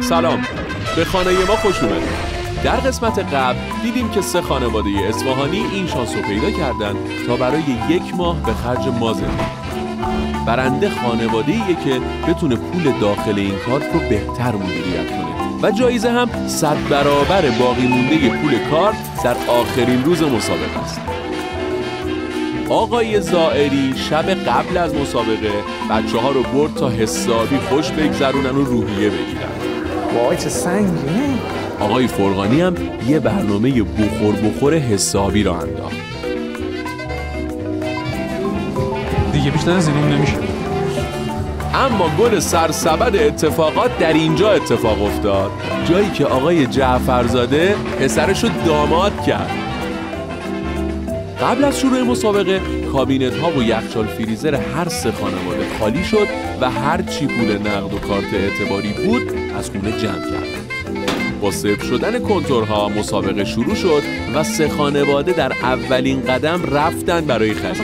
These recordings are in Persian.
سلام. به خانه ما خوش اومدید. در قسمت قبل دیدیم که سه خانواده اصفهانی این شانس رو پیدا کردن تا برای یک ماه به خرج ما زندگی برنده خانواده که بتونه پول داخل این کارت رو بهتر مدیریت کنه. و جایزه هم صد برابر باقی مونده پول کارت در آخرین روز مسابقه است. آقای زائری شب قبل از مسابقه بچه ها رو برد تا حسابی خوش بگذرونن و روحیه بگیرن. وای چه سنگینه. آقای فرغانی هم یه برنامه بخور بخور حسابی را انداخت. دیگه بیشتر از اینم نمیشه. اما گل سرسبد اتفاقات در اینجا اتفاق افتاد. جایی که آقای جعفرزاده پسرش رو داماد کرد. قبل از شروع مسابقه کابینت ها و یخچال فریزر هر سه خانواده خالی شد و هر چی پول نقد و کارت اعتباری بود از خونه جمع کردن. با صفر شدن کنتورها مسابقه شروع شد و سه خانواده در اولین قدم رفتن برای خرید.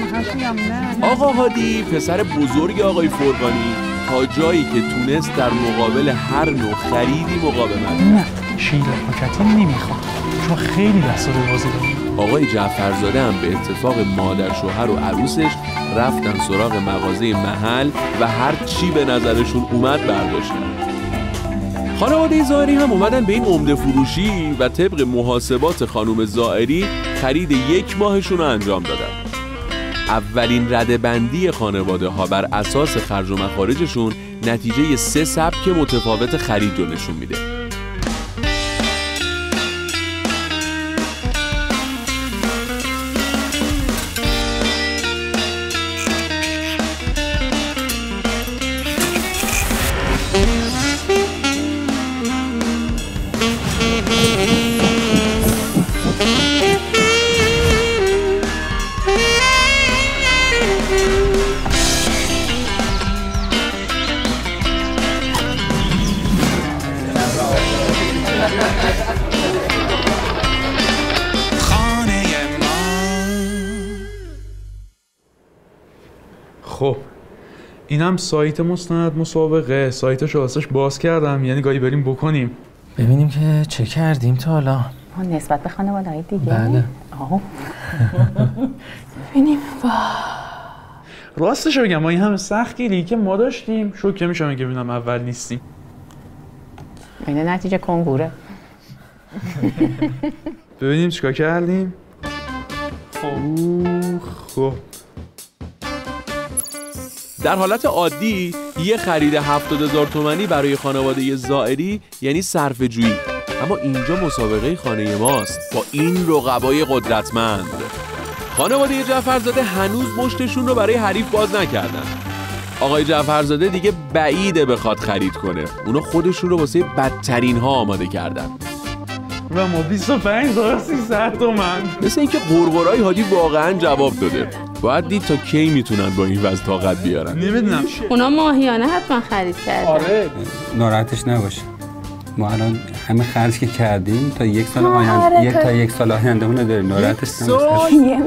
آقا هادی پسر بزرگ آقای فرقانی تا جایی که تونست در مقابل هر نوع خریدی مقاومت نه شیل پاکتی نمی‌خوام چون خیلی دست رو بازی آقای جعفرزاده هم به اتفاق مادر شوهر و عروسش رفتن سراغ مغازه محل و هر چی به نظرشون اومد برداشتن. خانواده زائری هم اومدن به این عمده فروشی و طبق محاسبات خانم زائری خرید یک ماهشون رو انجام دادن. اولین رده بندی خانواده ها بر اساس خرج و مخارجشون نتیجه سه سبک متفاوت خرید رو نشون میده. اینم سایت مستند مسابقه. سایتش واسش باز کردم. یعنی گاهی بریم بکنیم. ببینیم که چه کردیم تا حالا نسبت به خانواده های دیگه. بله. آه. ببینیم. وا. راستش رو بگم ما این همه سختگیری که ما داشتیم شوکه میشم اگه ببینم اول نیستیم. این نتیجه کنگوره. ببینیم چیکار کردیم. اوه، خب. در حالت عادی یه خرید 70 هزار تومنی برای خانواده زائری یعنی صرف جویی. اما اینجا مسابقه خانه ماست با این رقبای قدرتمند. خانواده جعفرزاده هنوز مشتشون رو برای حریف باز نکردن. آقای جعفرزاده دیگه بعیده بخواد خرید کنه. اونا خودشون رو واسه بدترین ها آماده کردن. و ما 25300 تومن. مثل اینکه قرقرای هادی واقعا جواب داده. باید دید تا کی می‌تونن با این وضع طاقت بیارن. نمی‌دونم. اونا ماهیانه حتما خرید کردن. آره. ناراحتش نباشه. ما الان همه خرج که کردیم تا یک سال آینده یک تا یک سال آینده اونو داریم. ناراحتش نباشه.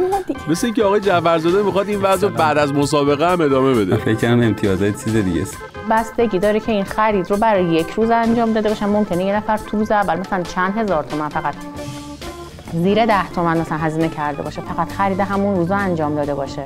مثل اینکه آقای جعفرزاده می‌خواد این وضع رو بعد از مسابقه هم ادامه بده. فکر کنم امتیازات چیز دیگه است. بستگی داره که این خرید رو برای یک روز انجام داده باشن ممکنه یه نفر تو روز اول مثلا چند هزار تومن فقط زیر ده تومن مثلا هزینه کرده باشه فقط خرید همون روز انجام داده باشه.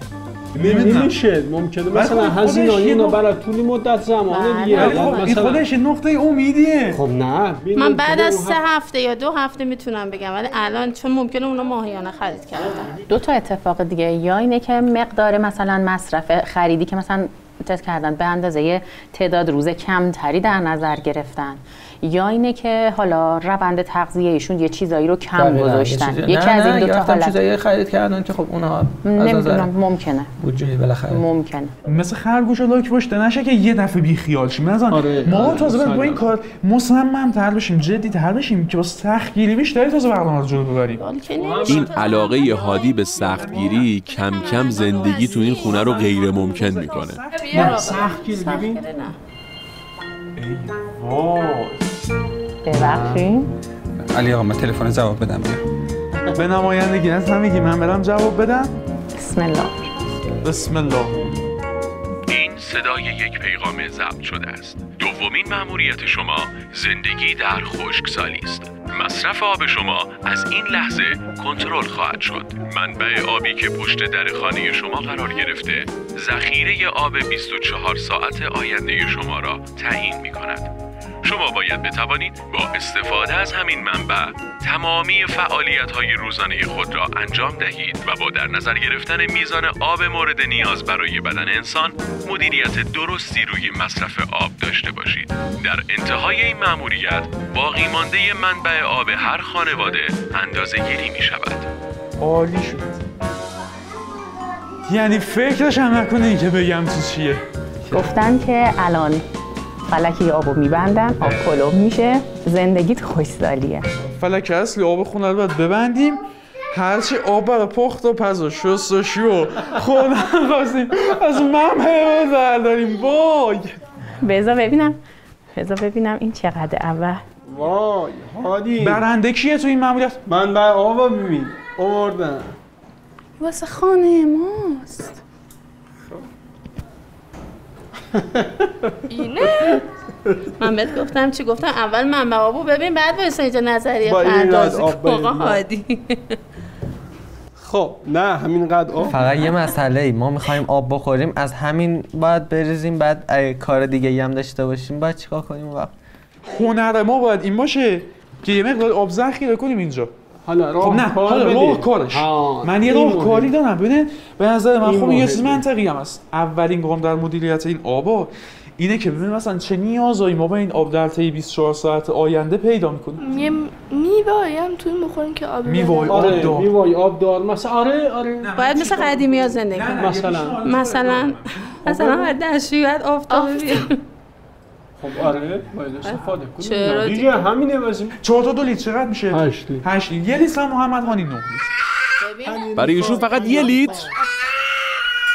نمیشه. ممکنه مثلا هزینه اینا برای طول مدت زمانه بله. دیگه. ولی خب این مثلا خودش نقطه امیدیه. خب نه. من بعد از سه هفته یا دو هفته می‌تونم بگم ولی الان چون ممکنه اونا ماهیانه خرید کردن. دو تا اتفاق دیگه. یا اینه که مقدار مثلا مصرف خریدی که مثلا تست کردن به اندازه تعداد روز کمتری در نظر گرفتن. یا اینه که حالا روند تغذیه ایشون یه چیزایی رو کم گذاشتن. چیزی- یکی نه، از این دو تا حالت چیزایی خرید کردن که خب اونها نمی‌دونم ممکنه. بودجه بالاخره. ممکنه. مثل خرگوش و لاک پشته نشه که یه دفعه بی خیال شیم. مثلا آره، ما آره، تازه با این. کار مصمم تر بشیم جدی تر بشیم که با سختگیری بیشتری تازه برنامه رو جلو ببریم. نمیشه این علاقه هادی به سختگیری کم کم زندگی تو این خونه رو غیر ممکن می‌کنه. نه سخت گیر ببین. نه ببخشید علی آقا من تلفن جواب بدم بیا به نمایندگی از هم میگی من برم جواب بدم بسم الله بسم الله این صدای یک پیغام ضبط شده است. دومین مأموریت شما زندگی در خشکسالی است. مصرف آب شما از این لحظه کنترل خواهد شد. منبع آبی که پشت در خانه شما قرار گرفته، ذخیره آب 24 ساعت آینده شما را تعیین می کند. شما باید بتوانید با استفاده از همین منبع تمامی فعالیت های روزانه خود را انجام دهید و با در نظر گرفتن میزان آب مورد نیاز برای بدن انسان مدیریت درستی روی مصرف آب داشته باشید. در انتهای این مأموریت باقی مانده منبع آب هر خانواده اندازه گیری می شود. عالی شد یعنی فکرش هم نکنه که بگم تو چیه گفتن که الان فلکی آبو میبندن آب کلوب میشه. زندگیت خوشسالیه فلک اصلی آب خونه رو باید ببندیم. هرچی آب برای پخت و پز و شستشی و خودم خواستیم از ممه برداریم وای. بذار ببینم. بذار ببینم این چقدر اول. وای هادی. برنده کیه تو این ماموریت من بر آبا ببین آوردن واسه خانه ماست. اینه. من بهت گفتم چی گفتم؟ اول منبع آبو ببین بعد واسه اینجا نظریه پردازی. آقا. هادی. خب نه همین قد آب. فقط یه مسئله ای ما می‌خوایم آب بخوریم از همین باید بریزیم بعد اگه کار دیگه ای هم داشته باشیم باید چیکار کنیم؟ اون وقت هنر ما باید این باشه که یه مقدار آب ذخیره کنیم اینجا. حالا راه خب نه کار حالا. راه کارش من یه راه. کاری دارم ببین به نظر من این خب یه چیز. منطقی هم هست اولین گام در مدیریت این آبا اینه که ببین مثلا چه نیازایی ما با این آب در طی 24 ساعت آینده پیدا می‌کنیم یه میوه هم توی بخوریم که آب بدن. آب آره دار. میوای آب دار مثلا آره آره باید مثل قدیمی ها زندگی کنیم مثلا. مثلا مثلا باید دستشویی باید آفتاب بیاد. خب آره باید استفاده کنیم. چرا دیگه؟ همینه بازیم. چهار تا دو لیتر چقدر میشه؟ هشت لیتر. هشت لیتر. یه لیتر هم محمد هانی نه لیتر. برای ایشون فقط یه لیتر.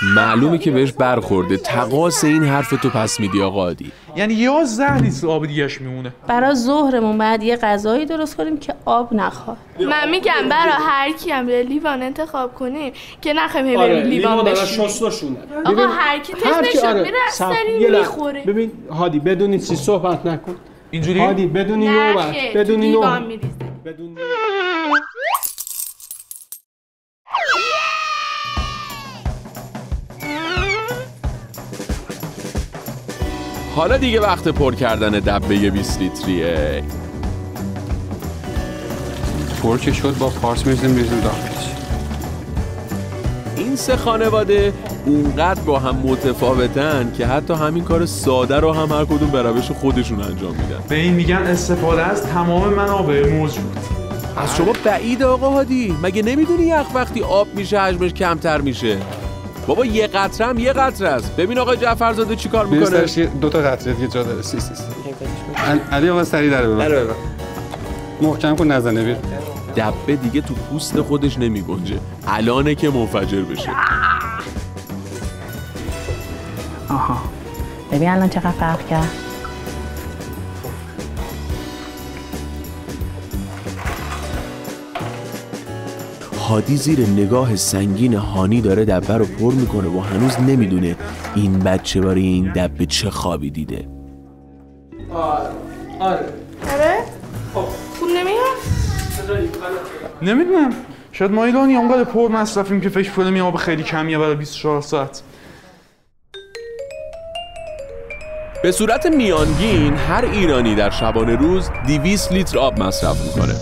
معلومه که بهش برخورده. تقاس این حرف تو پس میدی آقا عادی. یعنی 11 لیتر آب دیگهش میمونه. برای ظهرمون باید یه غذایی درست کنیم که آب نخواد. من میگم برای هر کی هم به لیوان انتخاب کنیم که نخوایم هی آره لیوان شستشونه. آقا هر کی تست نشد میره. می‌خوره. ببین هادی بدونی چی صحبت نکن. اینجوری؟ هادی بدونی نوبت بدونی لیوان نوبت. میریزه. حالا دیگه وقت پر کردن دبه 20 لیتریه. پر که شد با پارس میرزیم میرزیم داخلش. این سه خانواده اونقدر با هم متفاوتن که حتی همین کار ساده رو هم هر کدوم به روش خودشون انجام میدن. به این میگن استفاده از تمام منابع موجود از شما بعید آقا هادی. مگه نمی‌دونی یخ وقتی آب میشه حجمش کمتر میشه؟ بابا یه قطره هم یه قطره است. ببین آقا جعفرزاده چیکار می‌کنه؟ دو تا قطره دیگه جا داره. سی سی سی. عل- علی آقا سری داره ببر. محکم کن نزنه بیر. دبه دیگه تو پوست خودش نمیگنجه الانه که منفجر بشه. ببین الان چقدر فرق کرد. هادی زیر نگاه سنگین هانی داره دبه رو پر می‌کنه و هنوز نمی‌دونه این بچه برای این دبه چه خوابی دیده. آره. آره. خوب نمیاد؟ نمی‌دونم. شاید ما ایرانی اونقدر پر مصرفیم که فکر کنیم این آب خیلی کمیه برای 24 ساعت. به صورت میانگین هر ایرانی در شبانه روز 200 لیتر آب مصرف می‌کنه.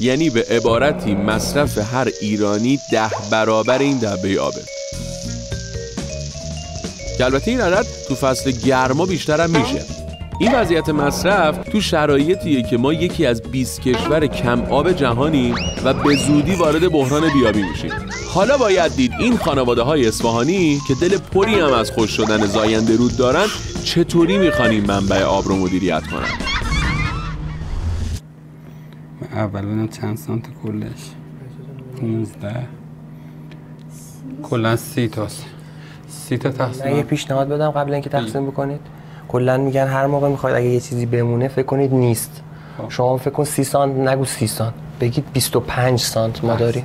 یعنی به عبارتی مصرف هر ایرانی ده برابر این دبه آبه. که البته این عدد تو فصل گرما بیشتر هم میشه. این وضعیت مصرف تو شرایطیه که ما یکی از 20 کشور کم آب جهانیم و به زودی وارد بحران بیابی میشیم. حالا باید دید این خانواده های اصفهانی که دل پری هم از خوش شدن زاینده رود دارن چطوری می‌خوان منبع آب رو مدیریت کنن. اول ببینم چند سانت کلش. 15 کلا سی تاست. سی تا من یه تقسیم پیشنهاد بدم قبل اینکه تقسیم بکنید. کلا میگن هر موقع می‌خواید اگه یه چیزی بمونه فکر کنید نیست. شما فکر کن 30 سانت نگو 30 سانت. بگید 25 سانت ما داریم.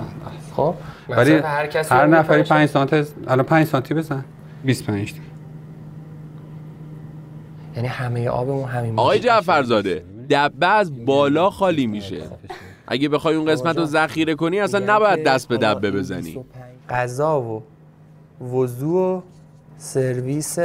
خب؟ ولی هر کسی هر نفری می‌کنه. 5 سانت الان 5 سانتی بزن. 25 تا. یعنی همه آبمون همین آقای. جعفرزاده دبه از بالا خالی میشه. اگه بخوای اون قسمت رو ذخیره کنی اصلا نباید دست به دبه بزنی. غذا و وضو و سرویس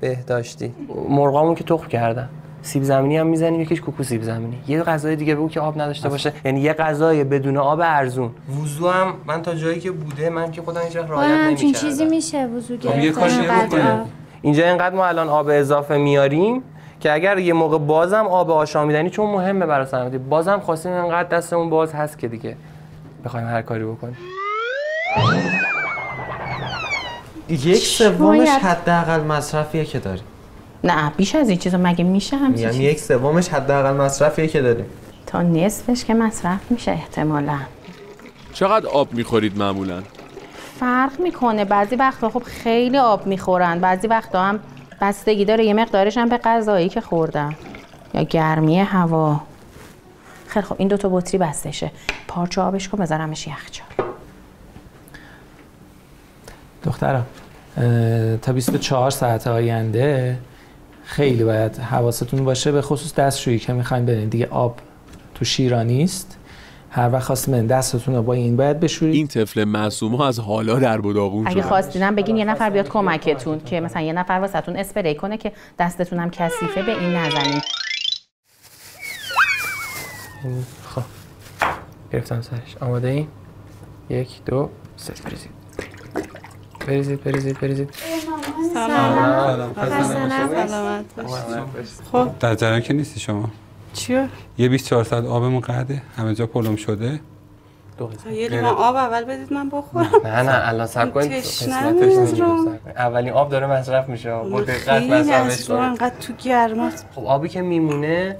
بهداشتی. مرغامون که تخم کردن. سیب زمینی هم می‌زنیم یکیش کوکو سیب زمینی. یه غذای دیگه بگو که آب نداشته باشه. یعنی یه غذای بدون آب ارزون. وضو هم من تا جایی که بوده من که خودم هیچ وقت رعایت همچین چیزی نمی‌کردم میشه وضو خب یه کاری گرفتن. اینجا اینقدر ما الان آب اضافه میاریم. که اگر یه موقع بازم آب آشامیدنی چون مهمه برای سلامتی. بازم خواستیم اینقدر دستمون باز هست که دیگه بخوایم هر کاری بکنیم. یک سومش. حداقل مصرفیه که داریم. نه بیش از این چیزا مگه میشه همچین یعنی؟ یک سومش حداقل مصرفیه که داریم. تا نصفش که مصرف میشه احتمالا. چقدر آب می‌خورید معمولا؟ فرق می‌کنه. بعضی وقتا خب خیلی آب می‌خورن بعضی وقتا هم بستگی داره. یه مقدارش هم به غذایی که خوردم. یا گرمی هوا. خیلی خب این دوتا بطری بستشه. پارچه آبش کن بذارمش یخچال دخترم تا 24 ساعت آینده خیلی باید حواستون باشه به خصوص دستشویی که می‌خواین برین دیگه آب تو شیرا نیست. هر وقت خواستین دستتون رو با این باید بشورید. این طفل معصوم ها از حالا در بداغون اگه خواستینم بگین یه نفر بیاد کمکتون که مثلا یه نفر واسهتون اسپری کنه که دستتون هم کثیفه به این نزنین. خب. گرفتم سرش. آماده این؟ یک دو سه. بریزید. بریزید بریزید بریزید. سلامت خب. در جریان که نیستی شما. چیه؟ یه 24 ساعت آبمون قده همه جا پلم شده. یه لیوان آب اول بدید من بخورم. نه نه الان سب کنید. قسمتش کنید. اولین آب داره مصرف میشه. با دقت خیلی مصرفش از رو کنید انقدر تو گرماست. خب آبی که میمونه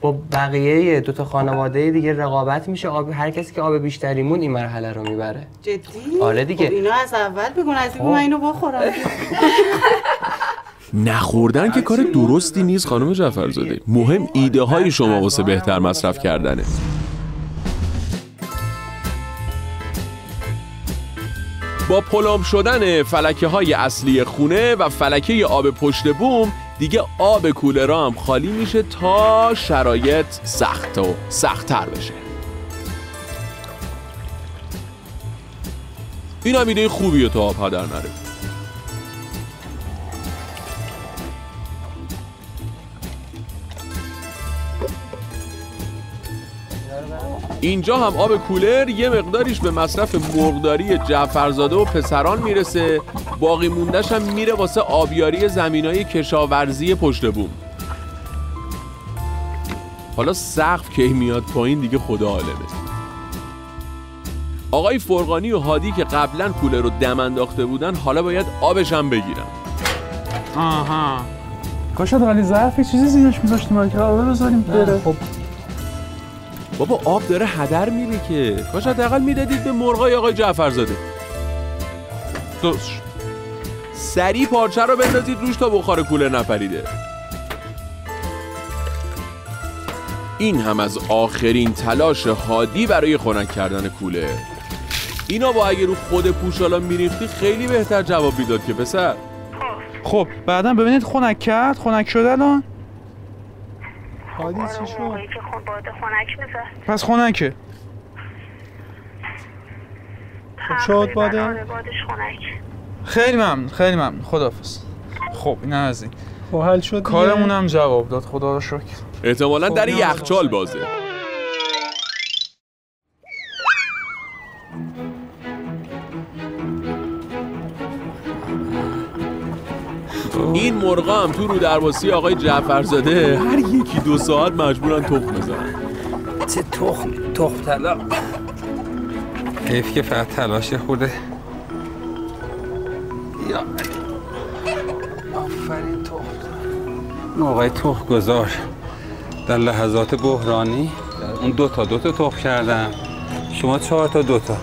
با بقیه دو تا خانواده دیگه رقابت میشه. آب هر کسی که آب بیشتری مون این مرحله رو می‌بره. جدی؟ آره دیگه. خب اینو از اول بگون از این من اینو بخورم. نخوردن که کار درستی نیست خانم جعفرزاده مهم ایده های شما واسه بهتر مصرف کردنه. با پلم شدن فلکه های اصلی خونه و فلکه آب پشت بوم دیگه آب کولرا هم خالی میشه تا شرایط سخت و سختتر بشه. این هم ایده خوبیه تا آب هدر نره. اینجا هم آب کولر یه مقداریش به مصرف مرغداری جعفرزاده و پسران می‌رسه. باقی موندش هم میره واسه آبیاری زمینای کشاورزی پشت بوم. حالا سقف کی میاد پایین دیگه خدا عالمه. آقای فرقانی و هادی که قبلا کولر رو دم انداخته بودن حالا باید آبش هم بگیرن. آها. کاش ولی ظرف یه چیزی زیرش میذاشتیم که آب بذاریم بره. خب. بابا آب داره هدر میره که. کاش حداقل می‌دادید به مرغای آقای جعفرزاده. شد. سریع پارچه رو بندازید روش تا بخار کولر نپریده. این هم از آخرین تلاش هادی برای خنک کردن کولر اینا با اگه رو خود پوشالا میریختی خیلی بهتر جواب می‌داد که پسر. خب بعدا ببینید خنک کرد خنک شد الان. حادی چی شد؟ که خون باده خونک می‌زد. پس خنکه. شد باده آره بادش خونک خیلی ممنون خیلی ممنون. خداحافظ. خب این از این. خب حل شد. کارمون هم جواب داد خدا رو شکر. احتمالا در خب، یخچال بازه. این مرغا هم تو رو درواسی آقای جعفرزاده هر یکی دو ساعت مجبورن تخم بزنن. چه تخم؟ تخم طلا حیف که فقط تلاش خورده. یا آفرین تخم. آقای تخم گذار در لحظات بحرانی اون دو تا دو تا تخم کردم شما چهار تا دو تا.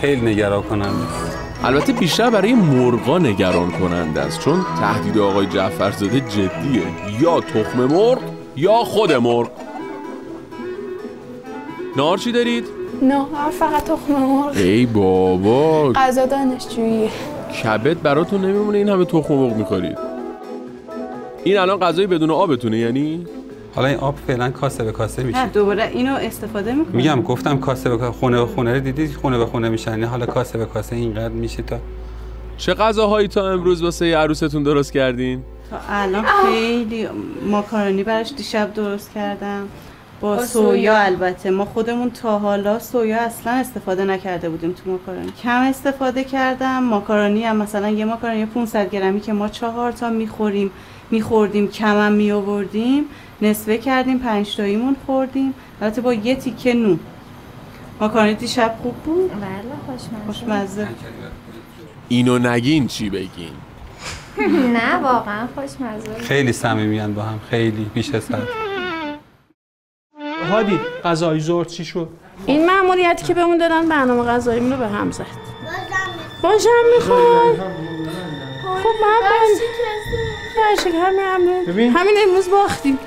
خیلی نگران کننده. است. البته بیشتر برای مرغا نگران کننده است چون تهدید آقای جعفرزاده جدیه. یا تخم مرغ یا خود مرغ. نار چی دارید؟ نه فقط تخم مرغ. ای بابا. غذا دانشجویی. کبد براتون نمیمونه این همه تخم مرغ می‌خورید. این الان غذای بدون آبتونه یعنی؟ حالا این آب فعلا کاسه به کاسه میشه. نه دوباره اینو استفاده می‌کنم. میگم گفتم کاسه به کاسه خونه به خونه رو دیدی؟ خونه به خونه میشن. یعنی حالا کاسه به کاسه اینقدر میشه تا چه غذاهایی تا امروز واسه عروستون درست کردین؟ تا الان خیلی ماکارونی براش دیشب درست کردم. با با سویا سویا. البته. ما خودمون تا حالا سویا اصلا استفاده نکرده بودیم تو ماکارونی. کم استفاده کردم. ماکارونی هم مثلا یه ماکارونی 500 گرمی که ما چهار تا می‌خوریم. میخوردیم کم هم میآوردیم. نصفه کردیم پنج تاییمون خوردیم. البته با یه تیکه نون. ماکارونی دیشب خوب بود؟ بله خوشمزه. خوشمزه. اینو نگین چی بگین؟ نه واقعا خوشمزه. خیلی صمیمیان با هم خیلی بیش از حد هادی غذای ظهر چی شد؟ این مأموریتی که بهمون دادن برنامه غذاییمون رو به هم زد. باشم می‌خواد خب من برشک همین ببین. همین همین امروز باختیم.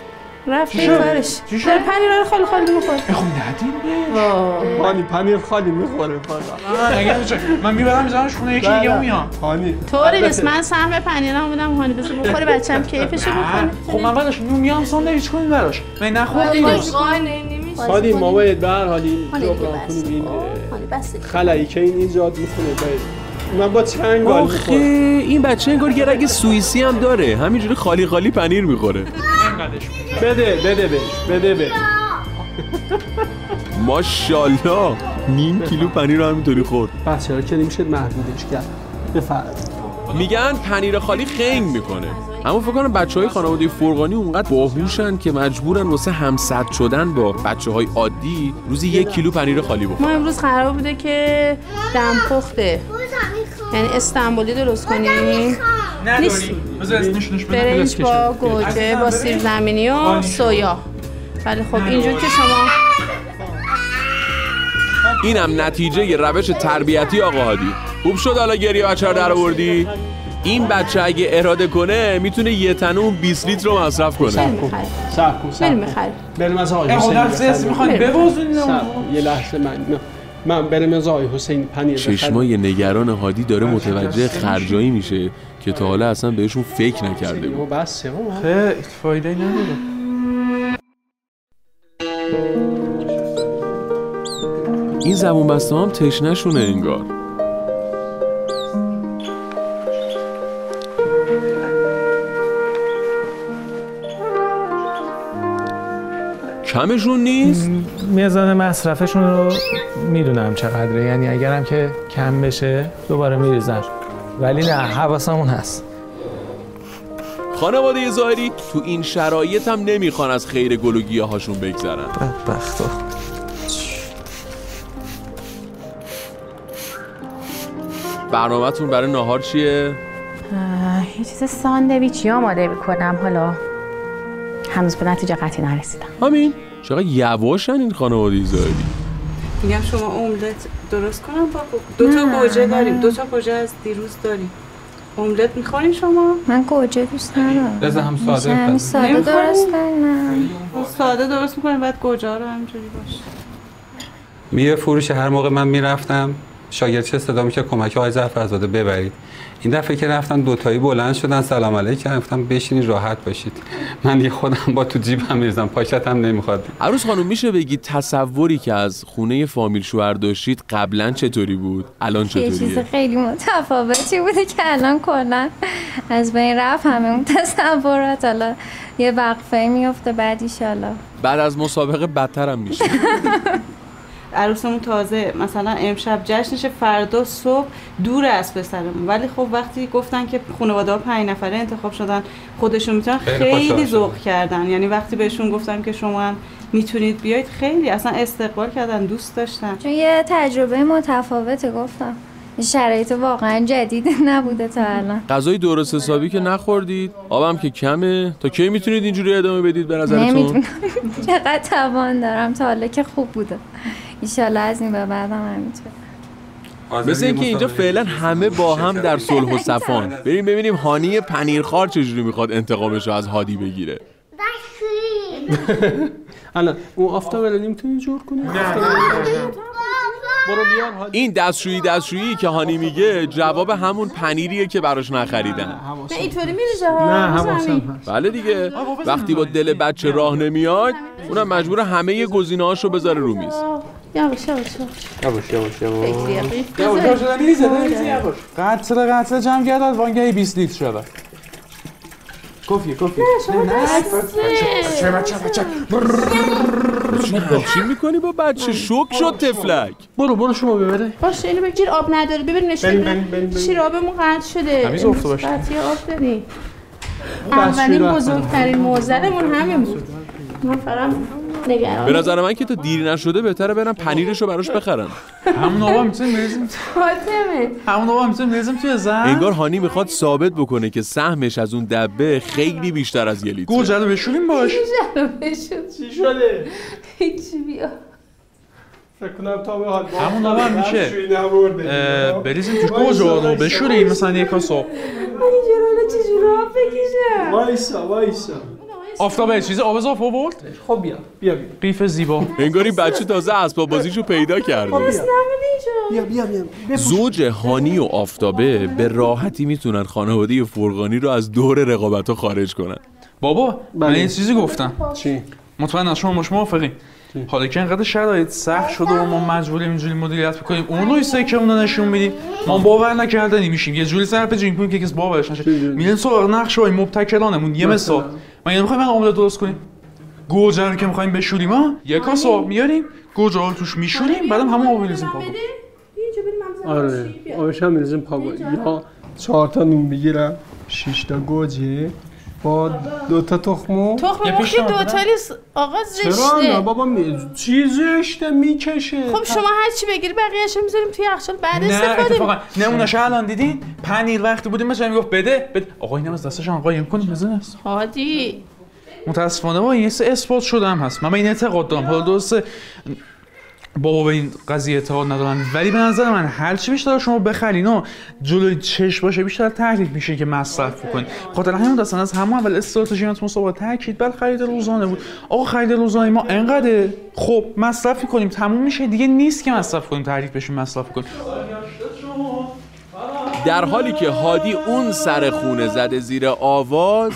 رفت؟ کارش. چی شد؟ پنیر رو خالی خالی می‌خوره خب ندیم هانی پنیر خالی می‌خوره من می‌برم میذارمش خونه یکی دیگه میام هانی طوری نیست. من سهم پنیرم بودم هانی بذار بخوره بچه‌م کیفشو بکنه خب من براش میام ساندویچ کنیم براش. من نخوردیم هانی ما باید به هر حال این خلایی که این ایجاد می‌کنه باید من با چنگال آخه می‌خورم. این بچه انگار یه رگ سوئیسی هم داره. همینجوری خالی خالی پنیر می‌خوره. بده بده بهش بده بهش. ماشاءالله نیم کیلو پنیر رو همینطوری خورد. بس چرا که نمیشه محدودش کرد؟ بفرد میگن پنیر خالی خنگ می‌کنه. اما فکر کنم بچه های خانواده فرقانی اونقدر باهوشن که مجبورن واسه همسد شدن با بچه های عادی روزی یک کیلو پنیر خالی ما بخورن امروز قرار بوده که دم پخته یعنی استانبولی درست کنیم نیست. برنج با گوجه با سیب زمینی و سویا. ولی خب اینجور که شما اینم نتیجه روش تربیتی آقا هادی. خوب شد حالا گریه بچه رو در آوردی؟ این بچه اگه اراده کنه می‌تونه یه تنه اون 20 لیتر رو مصرف کنه. می‌خریم سب کن سب بریم از آقای حسین. می‌خواید؟ کن. یه لحظه من نه. من بریم از آقای حسین پنیر. چشمای نگران هادی داره متوجه خرجایی میشه که تا حالا اصلا بهشون فکر نکرده بود. خیلی فایده نداره. این زبون بسته هم تشنشونه انگار. کمشون نیست؟ میزان مصرفشون رو می‌دونم چقدره. یعنی اگرم که کم بشه دوباره میریزن. ولی نه حواسمون هست. خانواده ظاهری تو این شرایط هم نمی‌خوان از خیر گل و گیاهاشون بگذرن. بدبختا برنامهتون برای ناهار چیه؟ یه چیز ساندویچی آماده می‌کنم حالا. هنوز به نتیجه قطعی نرسیدم. همین. چقدر یواشن این خانواده ظاهری میگم شما املت درست کنم با دو تا گوجه. داریم. دو تا گوجه از دیروز داریم. املت می‌خورین شما؟ من گوجه دوست ندارم. بذار هم ساده بپز. ساده؟ درست کنم ساده درست می‌کنیم بعد گوجه رو همینجوری باشه میوه فروش هر موقع من می‌رفتم. شاگرد چه صدا میشه کمک آقای زعفرزاده ببرید. این دفعه که رفتن دوتایی بلند شدن سلام علیکم. گفتم بشینید راحت باشید. من دیگه خودم با تو جیبم میریزم پاکتم نمی‌خواد. عروس خانم میشه بگی تصوری که از خونه فامیل شوهر داشتید قبلا چطوری بود؟ الان یه چیز چطوریه خیلی متفاوتی بوده که الان کلا از بین رفت همه اون تصورات. حالا یه وقفه میفته بعد ایشالا بعد از مسابقه بدتر هم میشه. عروسمون تازه مثلا امشب جشنشه فردا صبح دور از پسرمون. ولی خب وقتی گفتن که خانواده ها پنج نفره انتخاب شدن خودشون می‌تونن خیلی ذوق کردن. یعنی وقتی بهشون گفتم که شما هم می‌تونید بیاید خیلی اصلا استقبال کردن دوست داشتن. چون یه تجربه متفاوته گفتم. این شرایط واقعا جدید نبوده تا الان. غذای درست حسابی که نخوردید؟ آبم که کمه. تا کی می‌تونید اینجوری ادامه بدید به نظرتون؟ نمی‌دونم. چقدر توان دارم تا حالا که خوب بوده. ایشالا از این به بعدم همینطور. مثل اینکه اینجا فعلا همه با هم در صلح و صفان. بریم ببینیم هانی پنیرخوار چجوری می‌خواد انتقامش رو از هادی بگیره. الان اون آفتاب نمی‌تونی جور کنی آفتاب برو بیار هادی. این دستشویی دستشویی که هانی میگه جواب همون پنیریه که براش نخریدن. نه اینطوری میریزه ها نه بله دیگه. وقتی با دل بچه راه نمیاد اونم مجبور همه گزینه‌هاشو بذاره رو میز. یواش یواش یواش. یواش یواش فکری قیف یواش بذاری. یواش. دارم میریزه دارم میریزه یواش. قطره قطره جمع گردد وانگهی 20 لیتر شده. کافیه کافیه. نه نه بچه بچه بچه چی می‌کنی با بچه؟ شوک شد تفلک. برو برو شما ببره. باشه اینو بگیر. آب نداری. ببین نشون بن- بده. بن- بن- بن. شیر آبمون قطع شده. تمیز افته باشه. آب دستشویی اولین. بزرگترین موزلمون همین بود. من فقط نگران. به نظر من که تا دیر نشده بهتره برم پنیرشو براش بخرن. همون آقا می‌تونیم بریزیم. فاطمه. همون آقا می‌تونیم بریزیم توی زن. انگار هانی می‌خواد ثابت بکنه که سهمش از اون دبه خیلی بیشتر از یه لیتره. گوجه رو بشوریم باش. چی شده؟ هیچی بیا. کنم تا به حال همون آقا میشه. بریزیم توش. گوجه رو بشوریم مثلا یک کاس آب من اینجا رو چجوری آب بکشم وایسا وایسا. آفتابه چیز آب اضافه آورد؟ خب بیا. بیا بیا. قیف زیبا. انگار این بچه تازه اسباب بازیشو پیدا کرده. اینجا. بیا بیا بیا. زوج هانی و آفتابه به راحتی می‌تونن خانواده فرغانی رو از دور رقابت ها خارج کنن. بابا من بله. یه چیزی گفتم. چی؟ مطمئن شما مش موافقی. حالا که انقدر شرایط سخت شده و ما مجبوریم اینجوری مدیریت بکنیم اون رو که اونو نشون میدیم. ما باور نکردنی میشیم. یه جوری سر پیچ کنیم که کسی باورش نشه. میریم سراغ نقشه های مبتکرانمون. یه مثال. ما یه می‌خوایم من آملت درست کنیم. گوجه رو که می‌خوایم بشوریم ها؟ یه کاس آب میاریم گوجه رو توش میشوریم بعدم همه آب میریزیم بزنم آره. آبش هم میرزیم پا یا چهار تا نون بگیرم. شش تا گوجه. با دو تا تخمو تخم یه مرغ که بدم؟ دوتا نیست آقا چرا نه زشته بابا می... چی زشته می‌کشه؟ خب شما هر چی بگیری بقیه‌اشو می‌ذاریم توی یخچال. بعد نه استفاده اتفاقا نمونهش الان دیدین؟ پنیر وقتی بودیم مثلا می‌گفت بده بده. آقا اینم از دستش قایم کنیم بزن هادی. متاسفانه با این شده هم هست. من به این اعتقاد دارم. حالا درسته. بابا به این قضیه اعتقاد ندارن. ولی به نظر من هر چی بیشتر شما بخرین و جلوی چشم باشه بیشتر تحریک میشه که مصرف بکنین. خاطر همین داستان از همون اول استراتژی مسابقه تاکید بر خرید روزانه بود. آقا خرید روزانه ما انقدر خب مصرف کنیم تموم میشه دیگه نیست که مصرف کنیم تحریک بشیم مصرف کنیم. در حالی که هادی اون سر خونه زده زیر آواز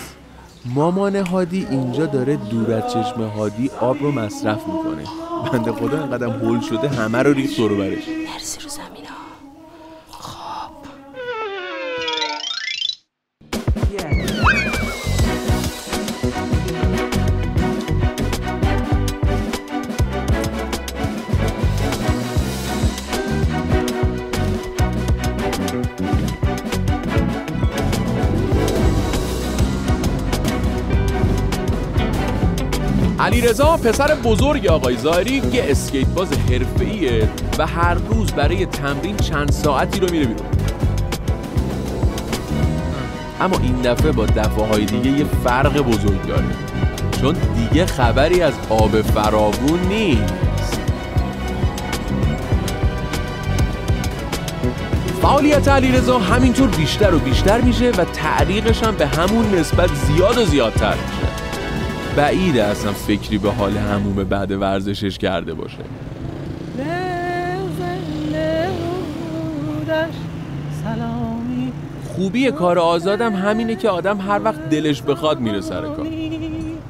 مامان هادی اینجا داره دور از چشم هادی آب رو مصرف می‌کنه. بنده خدا اینقدر هول شده همه رو ریخت دور برش. علیرضا پسر بزرگ آقای زاری یه اسکیت باز حرفه‌ایه و هر روز برای تمرین چند ساعتی رو میره بیرون. اما این دفعه با دفعه های دیگه یه فرق بزرگ داره چون دیگه خبری از آب فراوون نیست. فعالیت علیرضا همینطور بیشتر و بیشتر میشه و تعلیقش هم به همون نسبت زیاد و زیادتر میشه. بعیده اصلا فکری به حال هموم بعد ورزشش کرده باشه. خوبی کار آزادم همینه که آدم هر وقت دلش بخواد میره سر کار.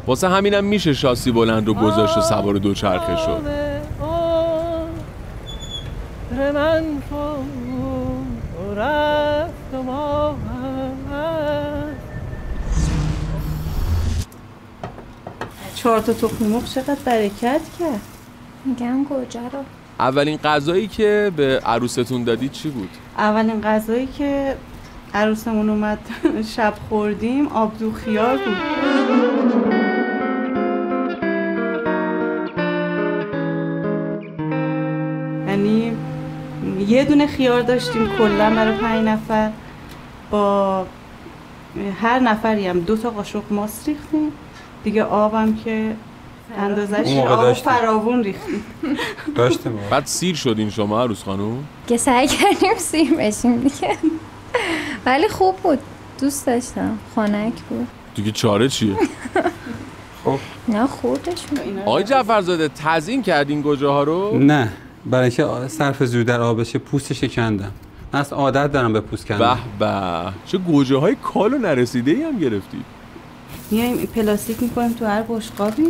واسه همینم میشه شاسی بلند رو گذاشت و سوار دوچرخه شد. چهار تا تخم مرغ چقدر برکت کرد؟ میگم گوجه رو؟ اولین غذایی که به عروستون دادی چی بود؟ اولین غذایی که عروسمون اومد شب خوردیم آبدو خیار بود. یعنی یه دونه خیار داشتیم کلا برای پنج نفر. با هر نفری هم دو تا قاشق ماست ریختیم. دیگه آبم که اندازش آب. فراوون ریختیم. داشتیم. بعد سیر شدین شما عروس خانوم؟ که سعی کردیم سیر بشیم دیگه. ولی خوب بود. دوست داشتم. خنک بود. دیگه چاره چیه؟ نه خوردشون. آقای جعفرزاده تزیین کردین گوجه ها رو؟ نه. برای اینکه صرف زور در آب بشه پوست شکندم. من اصلا عادت دارم به پوست کندن. به به. چه گوجه های کال و نرسیده ای هم گرفتی. میایم پلاستیک می‌کنیم تو هر بشقابی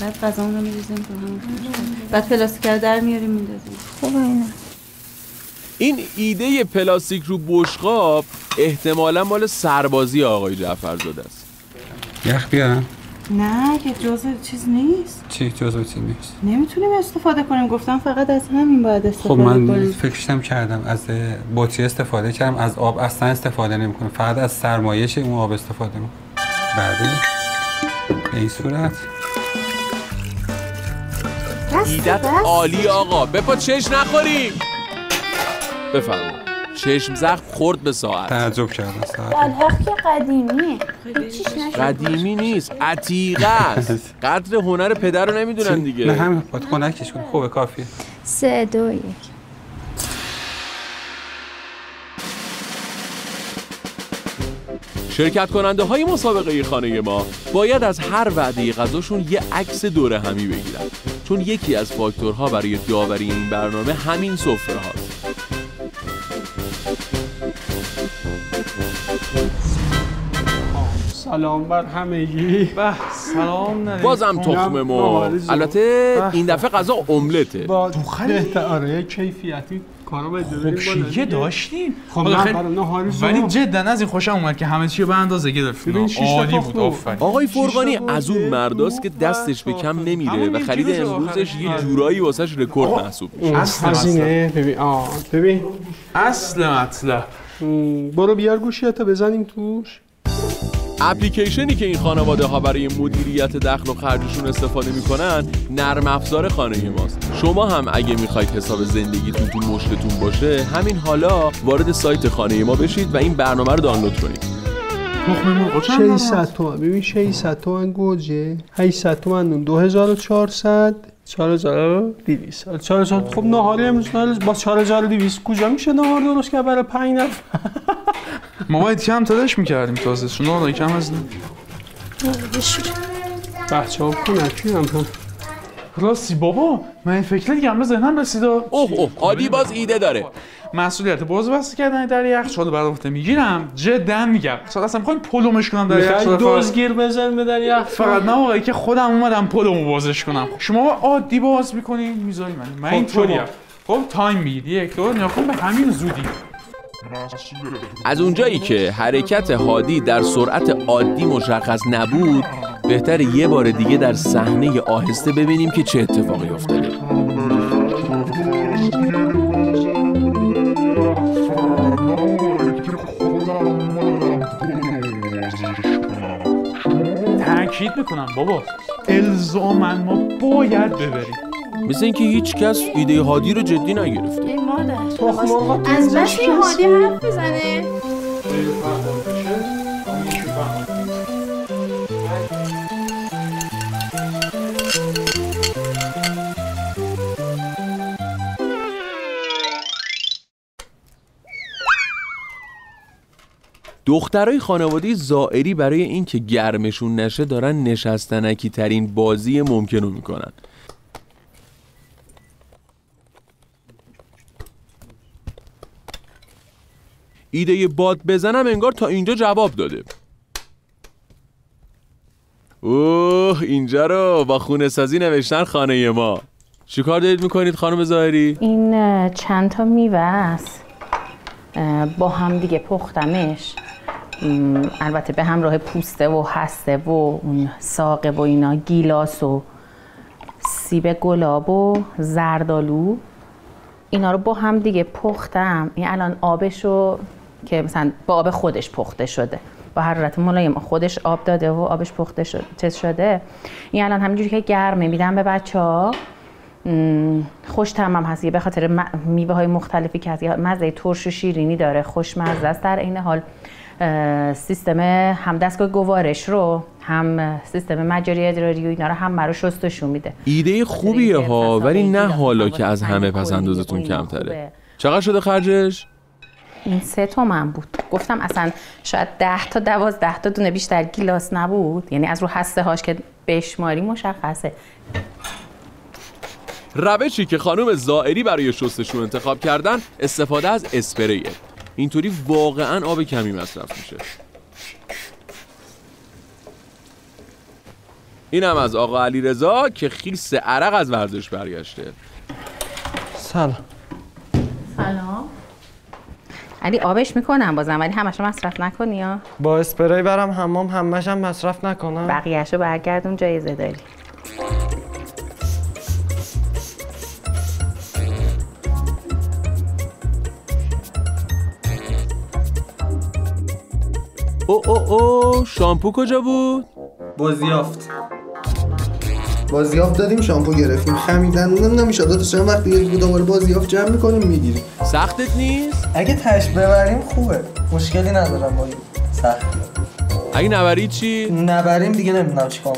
بعد غذامون رو میریزیم تو همون بشقاب. بعد پلاستیک رو در میاریم میندازیم. خوبه اینا. این ایده پلاستیک رو بشقاب احتمالا مال سربازی آقای جعفرزاده است. یخ بیارم نه که جزء چیز نیست. چی؟ جزو چی نیست؟ نمی‌تونیم استفاده کنیم. گفتم فقط از همین باید خب استفاده من کنیم. فکرشم کردم از بطری استفاده کردم از آب اصلا استفاده نمی‌کنم. فقط از سرمایش اون آب استفاده می‌کنم. بعدی به این صورت. ایدت عالی آقا. بپا چش نخوریم. بفرما. چشم زخم خورد به ساعت. تعجب کردم ساعت. الحق که قدیمیه قدیمی نیست عتیقه است. قدر هنر پدر رو نمی‌دونن دیگه. نه همین باید خنکش کنی خوبه کافیه. سه دو یک. شرکت کننده های مسابقه خانه ما باید از هر وعده غذاشون یه عکس دوره همی بگیرن. چون یکی از فاکتورها برای داوری این برنامه همین سفره هاست سلام بر همگی. به سلام ندید بازم تخم مرغ. البته این دفعه غذا املته. با آره کیفیتی. کارو به خب شیگه داشتیم. خب حالا من خیلی- برای نهاری ولی جدا از این خوشم اومد که همه چی به اندازه گرفتیم عالی بود. آفرین. آقای فرقانی از اون مرداست که دستش به کم نمیره و خرید امروزش یه جورایی واسش رکورد محسوب میشه. هزینه ببین آه ببین. اصل مطلب. برو بیار گوشیاتو بزنیم توش. اپلیکیشنی که این خانواده ها برای مدیریت دخل و خرجشون استفاده می‌کنن نرم افزار خانه ماست. شما هم اگه می‌خواید حساب زندگیتون تو مشتتون باشه همین حالا وارد سایت خانه ما بشید و این برنامه رو دانلود کنید. تخم مرغ 600 تومن. ببین 600 تومن گوجه 800 تومن 2400 4200 4000 خب نهاری امروز نهاری با 4200 کجا میشه نهار درست که برای 5 نفر. ما باید کم تلاش می‌کردیم تازه. شما نهار کم از بچه ها کنکی هم راستی بابا من این فکر دیگه هم به ذهنم رسید اوه اوه عادی باز ایده داره. مسئولیت باز بسته کردن در یخچال برای وقت می‌گیرم جدا میگم. شاید اصلا می‌خوایم پلومش کنم در می‌خوای یخچال دوز فقط- گیر بزن به در یخ؟ فقط نه آقایی که خودم اومدم پلومو بازش کنم. شما عادی باز می‌کنین می‌ذاری من. من خب اینطوریم شما. خب تایم می‌گیری یک دو نیا کن به همین زودی. از اونجایی که حرکت هادی در سرعت عادی مشخص نبود بهتر یه بار دیگه در صحنه آهسته ببینیم که چه اتفاقی افتاده. تاکید می‌کنم بابا. الزاما ما باید ببریم. مثل اینکه هیچ کس ایده هادی رو جدی نگرفته. ای مادر. مرغ از تنزش بس هادی؟ حرف بزنه دخترای خانواده زائری برای اینکه گرمشون نشه دارن نشستنکی ترین بازی ممکن رو می‌کنن. ایده باد بزنم انگار تا اینجا جواب داده. اوه اینجا رو با خونه سازی نوشتن خانه ما. چیکار دارید می‌کنید خانم زاهری؟ این چند تا میوه است. با هم دیگه پختمش. البته به همراه پوسته و هسته و اون ساقه و اینا گیلاس و سیب گلاب و زردالو اینا رو با هم دیگه پختم. این الان آبشو که مثلا با آب خودش پخته شده. با حرارت ملایم خودش آب داده و آبش پخته شده شده. این الان همینجوری که گرمه میدم به بچه ها خوش تمام هست. یه به خاطر میوه های مختلفی که هست. مزه ترش و شیرینی داره. خوشمزه است در این حال. سیستم هم دستگاه گوارش رو هم سیستم مجاری ادراری و اینا رو هم برای شستشو میده. ایده خوبیه ها ولی نه حالا که از همه پس اندازتون کمتره. چقدر شده خرجش؟ این سه تومن بود. گفتم اصلا شاید ده تا دوازده تا دونه بیشتر گیلاس نبود. یعنی از رو هسته هاش که بشماری مشخصه. روشی که خانم زائری برای شستشو انتخاب کردن استفاده از اسپریه. اینطوری واقعا آب کمی مصرف میشه. اینم از آقا علی رضا که خیس عرق از ورزش برگشته. سلام. سلام. علی آبش می‌کنم بازم ولی همش مصرف نکنی یا با اسپری برم حمام همش هم مصرف نکنم. بقیهشو برگردون جایزه داری او او او. شامپو کجا بود؟ بازیافت. بازیافت دادیم شامپو گرفتیم. خمیدن. اونم نمیشه داده چند وقت دیگه دوباره بازیافت جمع می‌کنیم می‌گیریم. سختت نیست؟ اگه تش ببریم خوبه. مشکلی ندارم با این سختی اگه نبری چی؟ نبریم دیگه نمی‌دونم چیکار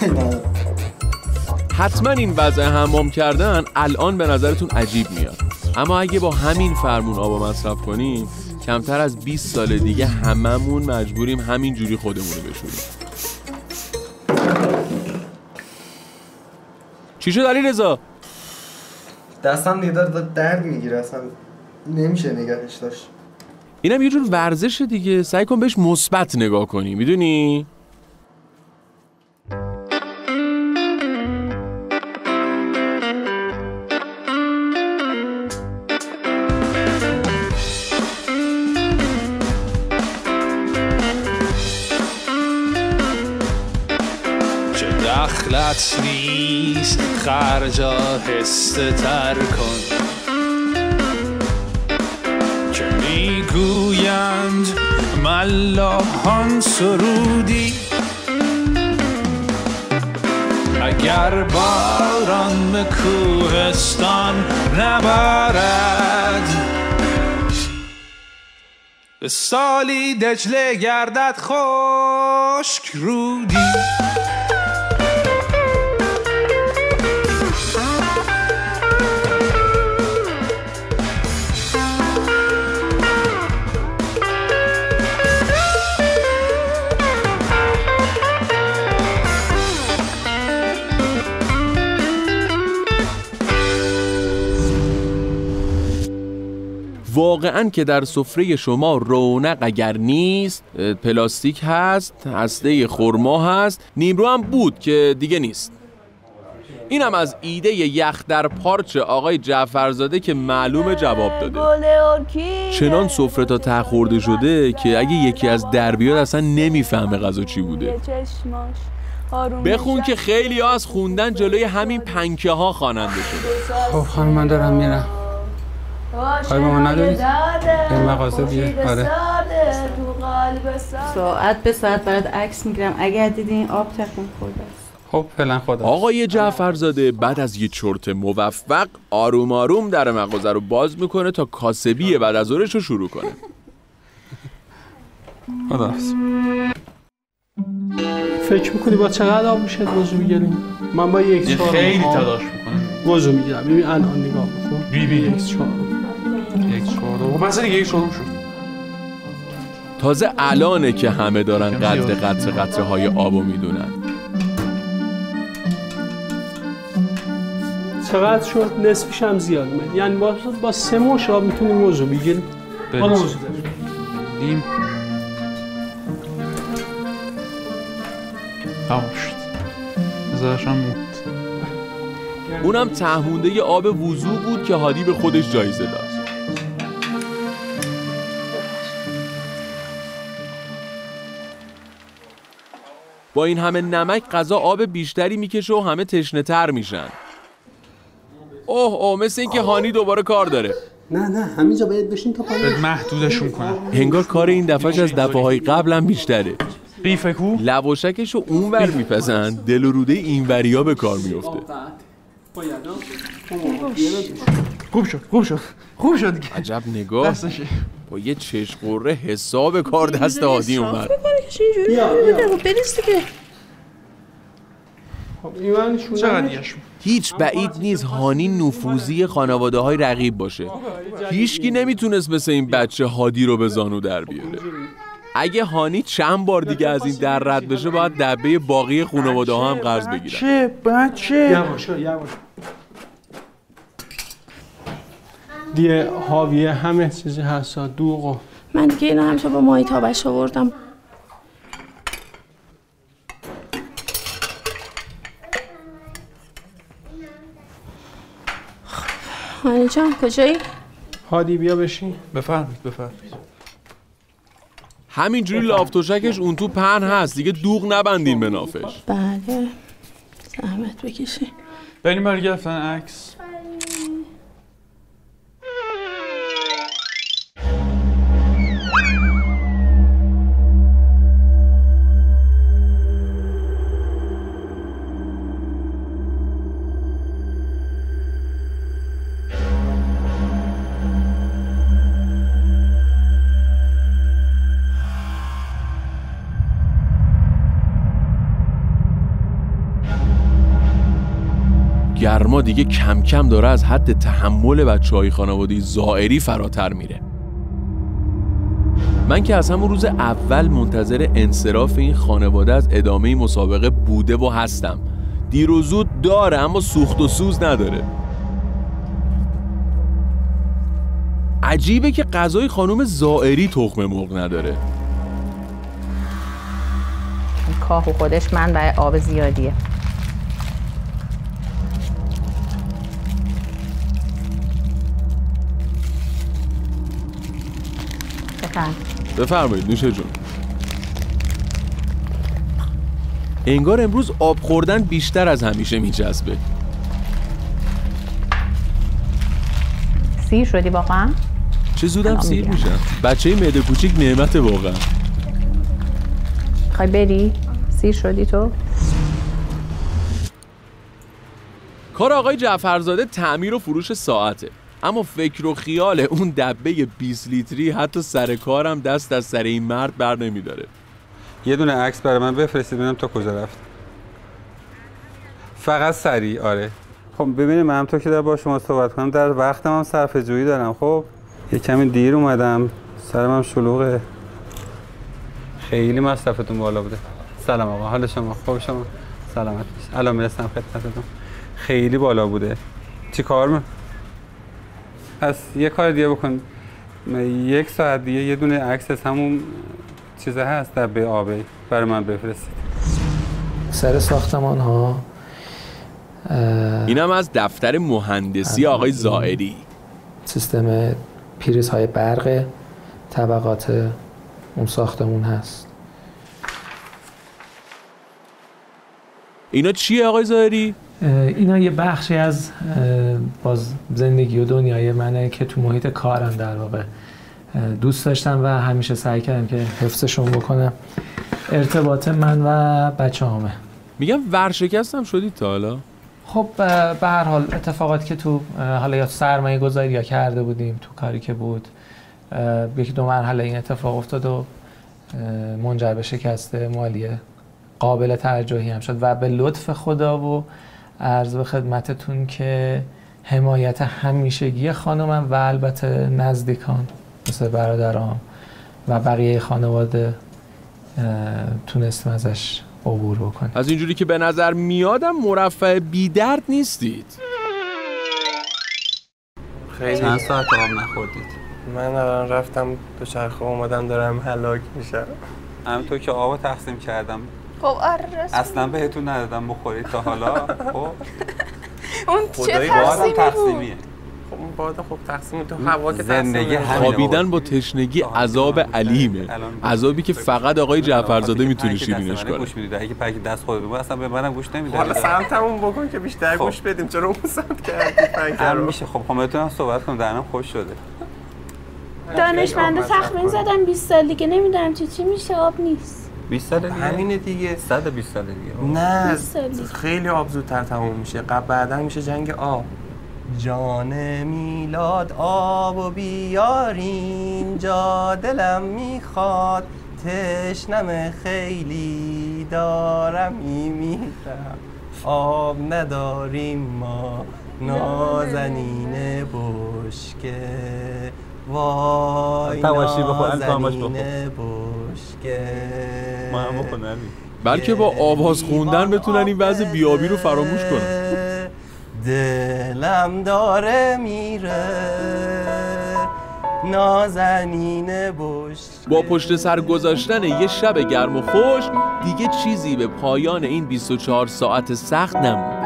کنم حتما این وضع حمام کردن الان به نظرتون عجیب میاد. اما اگه با همین فرمون آب مصرف کنیم کمتر از 20 سال دیگه هممون مجبوریم همین جوری خودمون رو بشوریم چی شد علی رضا؟ دستم دیگه داره درد می‌گیره اصلا نمیشه نگهش داشت اینم یه جور ورزشه دیگه سعی کن بهش مثبت نگاه کنی می‌دونی؟ دخلت نیست خرجا هسته تر کن. که می‌گویند ملاحان سرودی؟ اگر باران به کوهستان نبارد به سالی دجله گردد خشک رودی. واقعا که در سفره شما رونق اگر نیست پلاستیک هست هسته خرما هست نیمرو هم بود که دیگه نیست. اینم از ایده یخ در پارچ آقای جعفرزاده که معلوم جواب داده. چنان سفره تا ته خورده شده که اگه یکی از در بیاد اصلا نمی‌فهمه غذا چی بوده. بخون که خیلی ها از خوندن جلوی همین پنکه ها خواننده شده. خب خانم من دارم میرم. کاری با ما ندارید؟ به مغازه بیه آره ساعت به ساعت برات عکس می‌گیرم. اگر دیدین آب تکون خورده خب فعلا خدا. آقای جعفرزاده بعد از یه چرت موفق آروم آروم در مغازه رو باز می‌کنه تا کاسبی بعد از ظهرش رو شروع کنه. خدا فکر می‌کنی با چقدر آب میشه وضو بگیریم من با یک یه چهارم خیلی تلاش می‌کنه وضو می‌گیرم. ببین الان نگاه بکن بی بی یک چهارم چهارم خب مثلا دیگه یک چهارم شد. تازه الانه که همه دارن قدر قطره قطره های آبو می‌دونن. چقدر شد نصفش هم زیاد اومد. یعنی با, با سه مش آب می‌تونیم وضو بگیریم. داریم. دیم. تمام شد. اونم تهمونده آب وضو بود که هادی به خودش جایزه داد. با این همه نمک غذا آب بیشتری می‌کشه و همه تشنه تر میشن. اوه اوه مثل اینکه هانی دوباره کار داره. نه نه همینجا باید بشین تا پایین. محدودشون کنم انگار کار این دفعهش از دفعه های قبل هم بیشتره. قیفه کو؟ لواشکش رو اون ور میپزن. دل و روده این وریا به کار میفته خوب شد خوب شد خوب شد دیگه. عجب نگاه. دستشه با یه چشم قره حساب کار دست هادی اومد. خب این من شونه چقدر دیگه هیچ بعید نیست هانی نفوذی خانواده های رقیب باشه. هیچکی نمی‌تونست مثل این بچه هادی رو به زانو در بیاره. اگه هانی چند بار دیگه از این در رد بشه باید دبه باقی خانواده ها هم قرض بگیرن. چه بچه. دیگه حاویه همه چیزی هست دوغ و من دیگه اینا همیشه با ماهی تابش آوردم. هانی جان کجایی؟ هادی بیا بشین. بفرمایید بفرمایید. همینجوری لافتوشکش اون تو پهن هست. دیگه دوغ نبندین به نافش. بله. زحمت بکشی. بریم برای گرفتن عکس. گرما دیگه کم کم داره از حد تحمل بچه های خانوادی زائری فراتر میره. من که از همون روز اول منتظر انصراف این خانواده از ادامه مسابقه بوده و هستم. دیر و زود داره اما سوخت و سوز نداره. عجیبه که غذای خانم زائری تخم مرغ نداره. کاهو خودش منبع آب زیادیه. بفرم بفرمایید نوش جون انگار امروز آب خوردن بیشتر از همیشه میچسبه سیر شدی واقعا؟ چه زودم سیر. میشم بچه معده کوچیک نعمت واقعا خواهی بری؟ سیر شدی تو؟ کار آقای جعفرزاده تعمیر و فروش ساعته اما فکر و خیال اون دبه 20 لیتری حتی سر کارم دست از سر این مرد بر نمیداره. یه دونه عکس برای من بفرستید ببینم تا کجا رفت فقط سریع آره. خب ببینید من همطور که در با شما صحبت کنم در وقتم هم صرف جویی دارم خب؟ یه کمی دیر اومدم. سرم هم شلوغه. خیلی مصرفتون بالا بوده. سلام آقا حال شما؟ خوب شما؟ سلامت الان می‌رسم خدمتتون. خیلی بالا بوده. چی کار می... پس یه کار دیگه بکن. یک ساعت دیگه یه دونه عکس از همون چیزه هست در به آبی برای من بفرستید. سر ساختمان ها اینم از دفتر مهندسی آقای زائری. سیستم پریز های برق طبقات اون ساختمون هست. اینا چیه آقای زائری؟ اینا یه بخشی از باز زندگی و دنیای منه که تو محیط کارم در واقع دوست داشتم و همیشه سعی کردم که حفظشون بکنم. ارتباط من و بچه همه میگم ورشکستم شدید تا حالا؟ خب به هر حال اتفاقاتی که تو حالا یا سرمایه گذاری یا کرده بودیم تو کاری که بود یکی دو مرحله این اتفاق افتاد و منجر به شکست مالی قابل توجهی هم شد و به لطف خدا و عرض به خدمتتون که حمایت همیشگی خانمم و البته نزدیکان مثل برادرام و بقیه خانواده اه، تونستیم ازش عبور بکنیم از اینجوری که به نظر میادم مرفع بی درد نیستید. خیلی. چند ساعت آب نخوردید؟ من الان رفتم دو چرخه اومدم دارم هلاک میشم. همونطور که آب تقسیم کردم خب آره اصلا بهتون ندادم بخورید تا حالا. خب. اون چه تقسیمیه. خب اون باد خب تقسیم تو هوا که زندگی. خوابیدن با تشنگی عذاب علیمه. عذابی که فقط آقای جعفرزاده می‌تونه شیرینش کنه. گوش می‌دید اگه پاکی دست خودت بود اصلا به منم گوش نمی‌داد حالا سمتمون بکن که بیشتر خب. گوش بدیم. چرا اون سمت کردی هم رو؟ میشه. خب خب بتونم صحبت کنم. درنم خوش شده. دانشمنده تخمین زدم 20 سال دیگه. نمی‌دونم چی چی میشه. آب نیست. 20 سال دیگه؟ همینه دیگه. 120 سال دیگه. نه. خیلی آب زودتر تموم میشه. قبل بعدا میشه جنگ آب جان میلاد آب و بیار اینجا دلم می‌خواد. تشنم خیلی دارم میمیرم. آب نداریم ما نازنین بشکه. وای نازنین بشکه. ما هم بلکه با آواز خوندن بتونن این وضع بیابی رو فراموش کنن. دلم داره میره. نازنین بش با پشت سر گذاشتن یه شب گرم و خوش دیگه چیزی به پایان این 24 ساعت سخت نمونده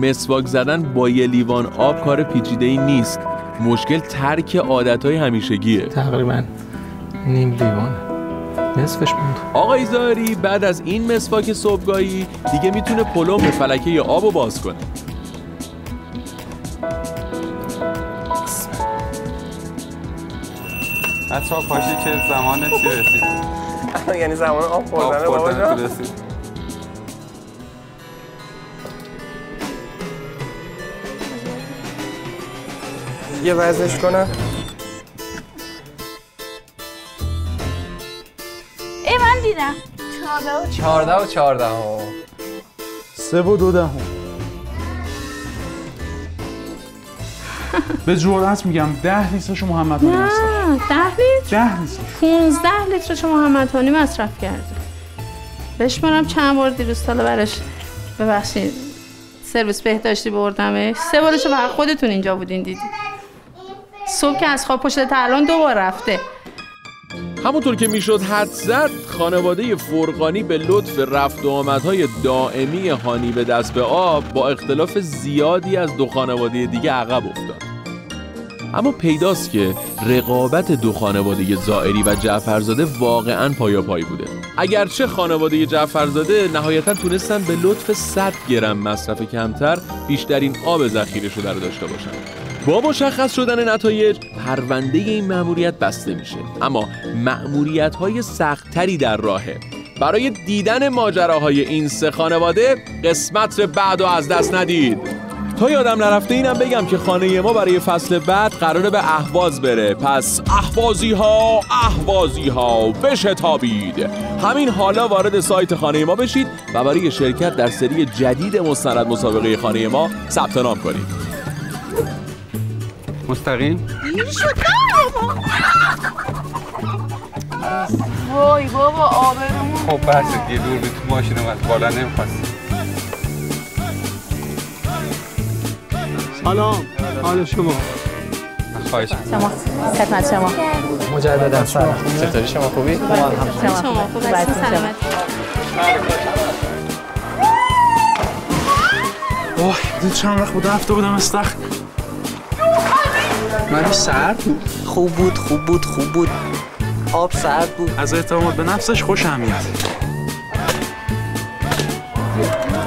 مسواک زدن با یه لیوان آب کار پیچیده ای نیست. مشکل ترک عادتهای همیشگیه. تقریبا نیم لیوان. نصفش موند. آقای زاری بعد از این مسواک صبحگاهی دیگه می‌تونه پلم فلکه یا آب رو باز کنه. بچه ها پاشی که زمان چی رسید؟ یعنی زمان آب خوردن بابا رسید؟ یه وزنش کنم. ای من دیدم. چهارده و چهارده. ها سه و دو دهم. به جرأت میگم ده لیترشو محمد نه مصرف. ده لیتر؟ ده لیتر. 15 لیترشو محمد هانی مصرف کرده. بشمارم چند بار دیروز ساله برش ببخشید. سرویس بهداشتی بردمش. سه بارشو فقط خودتون اینجا بودین دیدی؟ صبح که از خواب پشت الان دو بار رفته. همونطور که می‌شد حد زد خانواده فرقانی به لطف رفت و آمدهای دائمی هانی به دست به آب با اختلاف زیادی از دو خانواده دیگه عقب افتاد. اما پیداست که رقابت دو خانواده زائری و جعفرزاده واقعا پایاپای بوده. اگرچه خانواده جعفرزاده نهایتا تونستن به لطف 100 گرم مصرف کمتر بیشترین آب ذخیره شده رو داشته باشن. با مشخص شدن نتایج پرونده این مأموریت بسته میشه. اما مأموریت های سختتری در راهه. برای دیدن ماجراهای این سه خانواده قسمت بعد و از دست ندید. تا یادم نرفته اینم بگم که خانه ما برای فصل بعد قراره به اهواز بره. پس اهوازی ها اهوازی ها بشتابید. همین حالا وارد سایت خانه ما بشید و برای شرکت در سری جدید مستند مسابقه خانه ما ثبت نام کنید. مستقیم وای بابا آبرومون. خب بس یه دور بی تو ماشین اومد بالا نمی‌خواست سلام. حال شما؟ خواهش شما خدمت شما. مجددا. سلام. چطوری؟ شما خوبی؟ شما خوب هستین سلامت. اوه دید چند وقت بود رفته بودم استخ من سرد بود. خوب بود خوب بود خوب بود. آب سرد بود. از اعتماد به نفسش خوشم میاد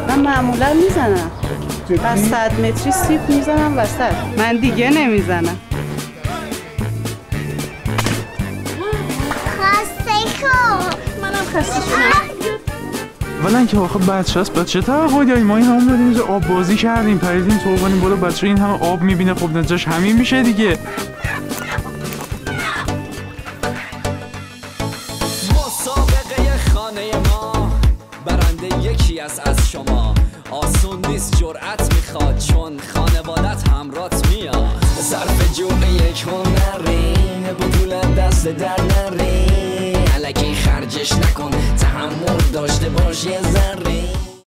من معمولا می‌زنم. از صد متری سیب می‌زنم وسط. من دیگه نمی‌زنم. خسته منم خسته شدم. ولی اینکه آخه بچه هست بچه توقعی داریم. ما این همون داریم آب بازی کردیم پریدیم تو بالا. بچه این همه آب می‌بینه. خب نتیجهش همین میشه دیگه.